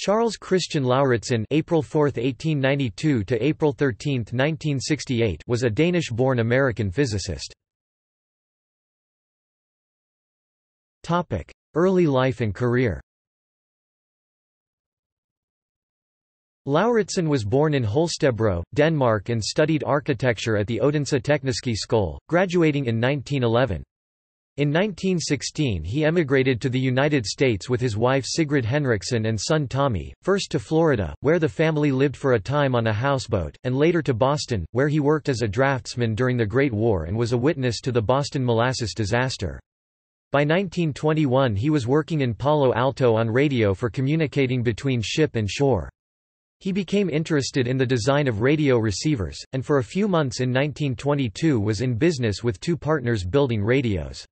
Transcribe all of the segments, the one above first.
Charles Christian Lauritsen April 4, 1892 to April 13, 1968 was a Danish-born American physicist. Topic: Early life and career. Lauritsen was born in Holstebro, Denmark and studied architecture at the Odense Tekniske Skole, graduating in 1911. In 1916 he emigrated to the United States with his wife Sigrid Henriksen and son Tommy, first to Florida, where the family lived for a time on a houseboat, and later to Boston, where he worked as a draftsman during the Great War and was a witness to the Boston Molasses disaster. By 1921 he was working in Palo Alto on radio for communicating between ship and shore. He became interested in the design of radio receivers, and for a few months in 1922 was in business with two partners building radios.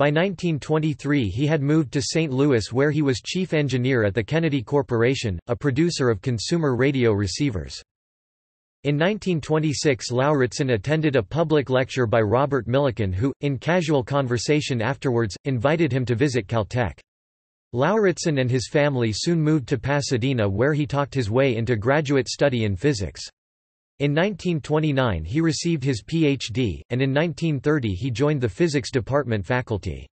By 1923 he had moved to St. Louis where he was chief engineer at the Kennedy Corporation, a producer of consumer radio receivers. In 1926 Lauritsen attended a public lecture by Robert Millikan who, in casual conversation afterwards, invited him to visit Caltech. Lauritsen and his family soon moved to Pasadena where he talked his way into graduate study in physics. In 1929 he received his Ph.D., and in 1930 he joined the physics department faculty.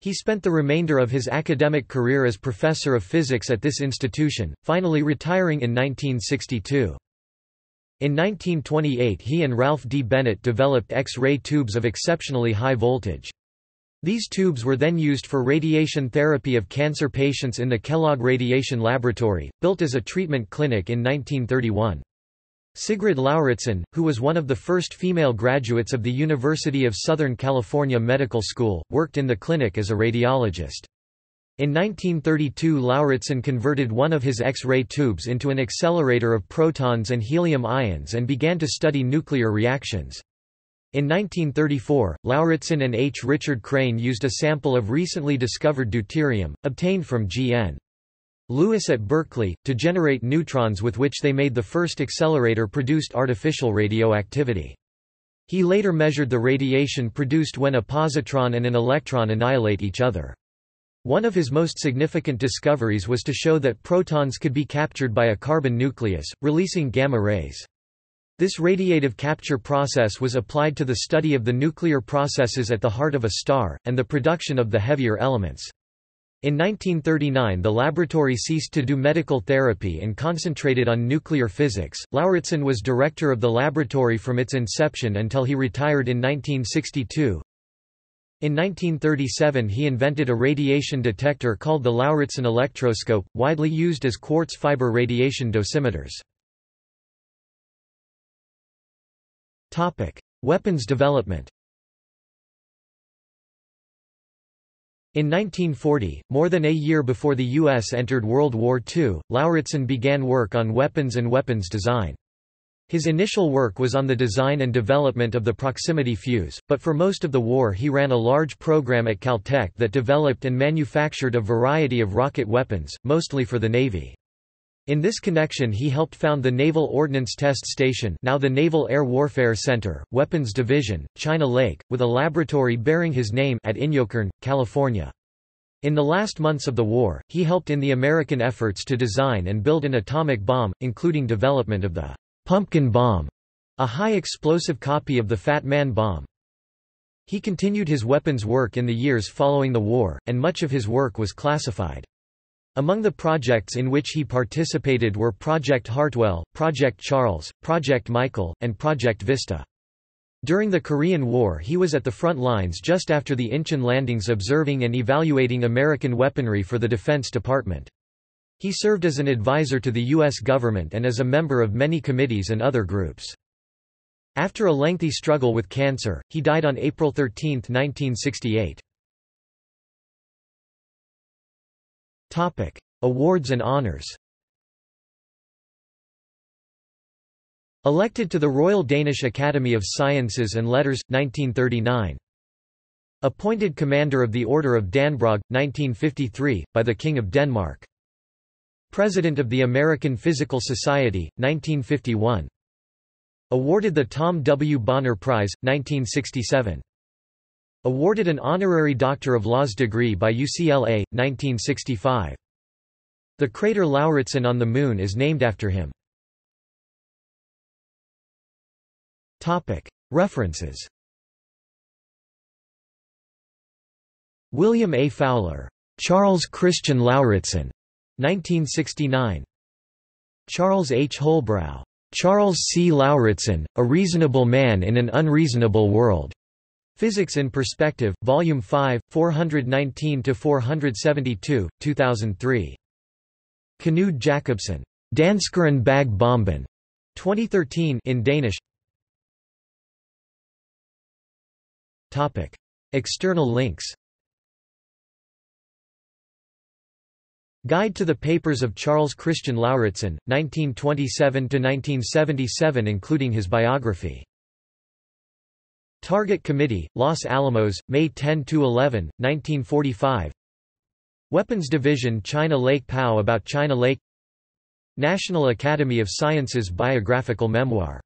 He spent the remainder of his academic career as professor of physics at this institution, finally retiring in 1962. In 1928 he and Ralph D. Bennett developed X-ray tubes of exceptionally high voltage. These tubes were then used for radiation therapy of cancer patients in the Kellogg Radiation Laboratory, built as a treatment clinic in 1931. Sigrid Lauritsen, who was one of the first female graduates of the University of Southern California Medical School, worked in the clinic as a radiologist. In 1932 Lauritsen converted one of his X-ray tubes into an accelerator of protons and helium ions and began to study nuclear reactions. In 1934, Lauritsen and H. Richard Crane used a sample of recently discovered deuterium, obtained from G.N. Lewis at Berkeley, to generate neutrons with which they made the first accelerator-produced artificial radioactivity. He later measured the radiation produced when a positron and an electron annihilate each other. One of his most significant discoveries was to show that protons could be captured by a carbon nucleus, releasing gamma rays. This radiative capture process was applied to the study of the nuclear processes at the heart of a star, and the production of the heavier elements. In 1939 the laboratory ceased to do medical therapy and concentrated on nuclear physics. Lauritsen was director of the laboratory from its inception until he retired in 1962. In 1937 he invented a radiation detector called the Lauritsen electroscope, widely used as quartz fiber radiation dosimeters. Weapons development In 1940, more than a year before the U.S. entered World War II, Lauritsen began work on weapons and weapons design. His initial work was on the design and development of the proximity fuse, but for most of the war he ran a large program at Caltech that developed and manufactured a variety of rocket weapons, mostly for the Navy. In this connection he helped found the Naval Ordnance Test Station now the Naval Air Warfare Center, Weapons Division, China Lake, with a laboratory bearing his name at Inyokern, California. In the last months of the war, he helped in the American efforts to design and build an atomic bomb, including development of the pumpkin bomb, a high-explosive copy of the Fat Man bomb. He continued his weapons work in the years following the war, and much of his work was classified. Among the projects in which he participated were Project Hartwell, Project Charles, Project Michael, and Project Vista. During the Korean War he was at the front lines just after the Incheon landings observing and evaluating American weaponry for the Defense Department. He served as an advisor to the U.S. government and as a member of many committees and other groups. After a lengthy struggle with cancer, he died on April 13, 1968. Topic: Awards and honors. Elected to the Royal Danish Academy of Sciences and Letters 1939. Appointed Commander of the Order of Dannebrog 1953 by the King of Denmark. President of the American Physical Society 1951. Awarded the Tom W. Bonner Prize 1967. Awarded an honorary Doctor of Laws degree by UCLA, 1965. The crater Lauritsen on the Moon is named after him. References William A. Fowler. Charles Christian Lauritsen. 1969. Charles H. Holbrow. Charles C. Lauritsen, A Reasonable Man in an Unreasonable World. Physics in Perspective, Volume 5, 419–472, 2003. Knud Jacobsen. Danskeren bag bomben. 2013 in Danish. Topic. External links Guide to the Papers of Charles Christian Lauritsen, 1927–1977 including his biography. Target Committee, Los Alamos, May 10–11, 1945 Weapons Division China Lake POW about China Lake. National Academy of Sciences biographical memoir